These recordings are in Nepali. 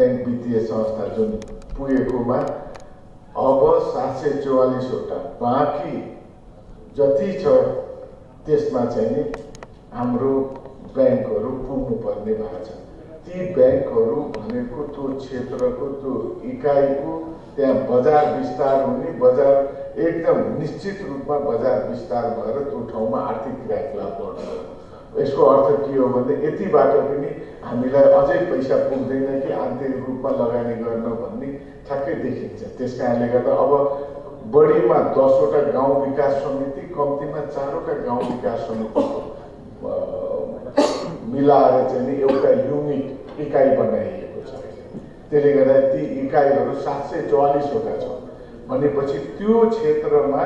ब्याङ्क वित्तीय संस्था जुन पुगेकोमा अब सात सय चौवालिसवटा बाँकी जति छ त्यसमा चाहिँ नि हाम्रो ब्याङ्कहरू पुग्नुपर्ने भएको छ। ती ब्याङ्कहरू भनेको त्यो क्षेत्रको त्यो इकाइको त्यहाँ बजार विस्तार हुने बजार एकदम निश्चित रूपमा बजार विस्तार भएर त्यो ठाउँमा आर्थिक क्रियाकलाप बढ्छ यसको अर्थ के हो भने यतिबाट पनि हामीलाई अझै पैसा पुग्दैन कि आन्तरिक रूपमा लगानी गर्न भन्ने ठ्याक्कै देखिन्छ। त्यस कारणले गर्दा अब बढीमा दसवटा गाउँ विकास समिति कम्तीमा चारवटा गाउँ विकास समितिको मिलाएर चाहिँ नि एउटा युनिट इकाइ बनाइएको छ। त्यसले गर्दा ती इकाइहरू सात सय चौवालिसवटा छ भनेपछि त्यो क्षेत्रमा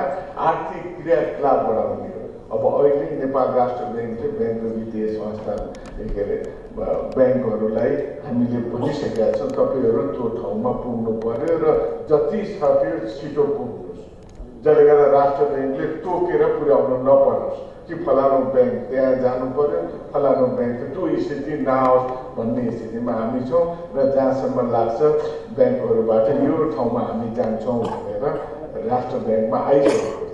आर्थिक क्रियाकलाप बढाउने हो। अब अहिले नेपाल राष्ट्र ब्याङ्कले ब्याङ्क र वित्तीय संस्था के अरे ब्याङ्कहरूलाई हामीले भनिसकेका छौँ तपाईँहरू त्यो ठाउँमा पुग्नु पर्यो र जति सक्यो छिटो पुग्नुहोस्। जसले गर्दा राष्ट्र ब्याङ्कले तोकेर पुर्याउनु नपरोस् कि फलानु ब्याङ्क त्यहाँ जानु पर्यो फलानु ब्याङ्क त्यो स्थिति नआओस् भन्ने स्थितिमा हामी छौँ र जहाँसम्म लाग्छ ब्याङ्कहरूबाट यो ठाउँमा हामी जान्छौँ भनेर राष्ट्र ब्याङ्कमा आइसकेको